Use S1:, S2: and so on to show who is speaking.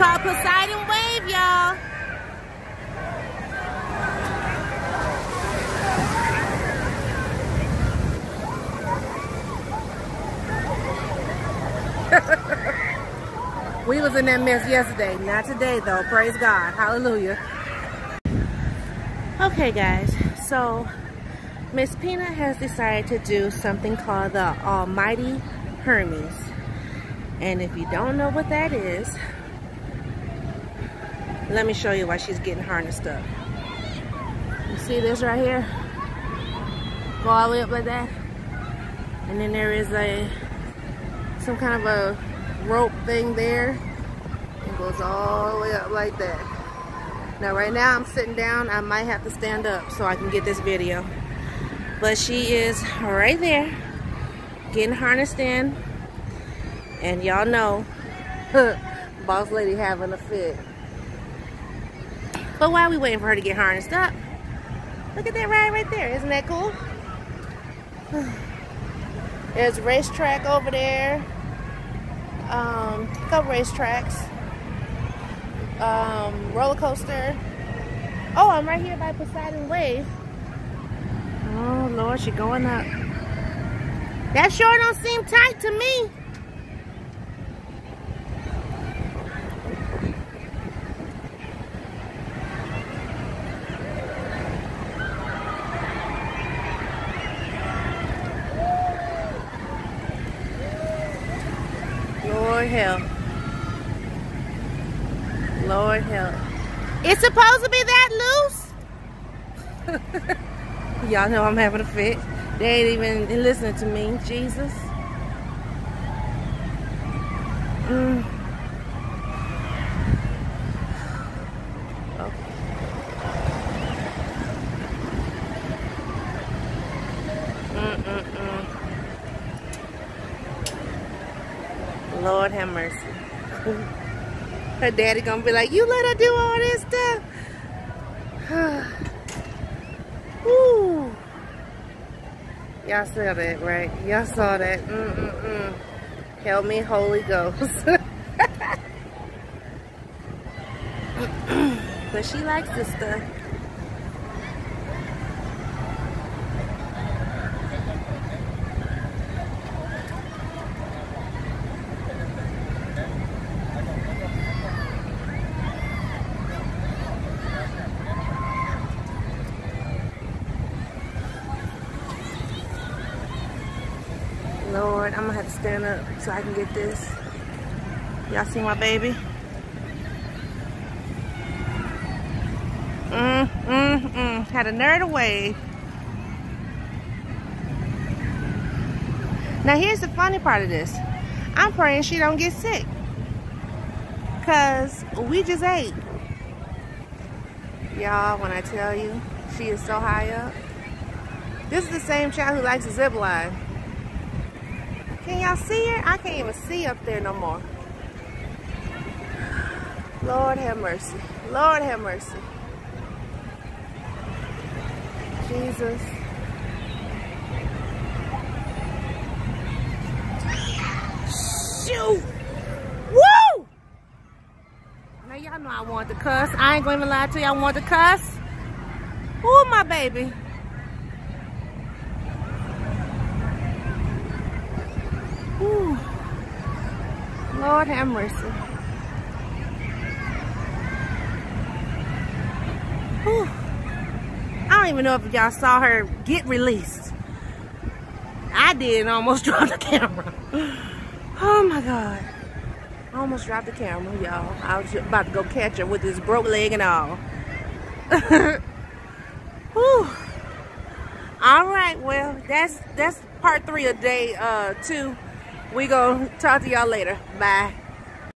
S1: called Poseidon Wave, y'all. we was in that mess yesterday. Not today, though. Praise God. Hallelujah. Okay, guys. So, Miss Pina has decided to do something called the Almighty Hermes. And if you don't know what that is, let me show you why she's getting harnessed up. You see this right here? Go all the way up like that. And then there is a some kind of a rope thing there. It goes all the way up like that. Now right now I'm sitting down. I might have to stand up so I can get this video. But she is right there getting harnessed in. And y'all know boss lady having a fit. But while we waiting for her to get harnessed up, look at that ride right there. Isn't that cool? There's a racetrack over there. Um, a couple racetracks. Um, roller coaster. Oh, I'm right here by Poseidon Wave. Oh Lord, she going up. That sure don't seem tight to me. Lord help. Lord help. It's supposed to be that loose? Y'all know I'm having a fit. They ain't even listening to me. Jesus. Mm. Okay. Mm -mm -mm. Lord have mercy. her daddy gonna be like, you let her do all this stuff? Woo. Y'all saw that, right? Y'all saw that. Mm-mm-mm. Help me, Holy Ghost. but she likes this stuff. Lord, I'm gonna have to stand up so I can get this. Y'all see my baby? Mm, mm, mm. Had a nerd away. Now here's the funny part of this. I'm praying she don't get sick. Cause we just ate. Y'all, when I tell you, she is so high up. This is the same child who likes to zip line. Can y'all see her? I can't even see up there no more. Lord have mercy. Lord have mercy. Jesus. Shoot! Woo! Now y'all know I want to cuss. I ain't gonna lie to you. I want to cuss. Ooh, my baby. Ooh. Lord have mercy. Ooh. I don't even know if y'all saw her get released. I did almost drop the camera. Oh my God. I almost dropped the camera, y'all. I was about to go catch her with this broke leg and all. Whew. All right, well, that's that's part three of day uh, two. We gonna talk to y'all later. Bye.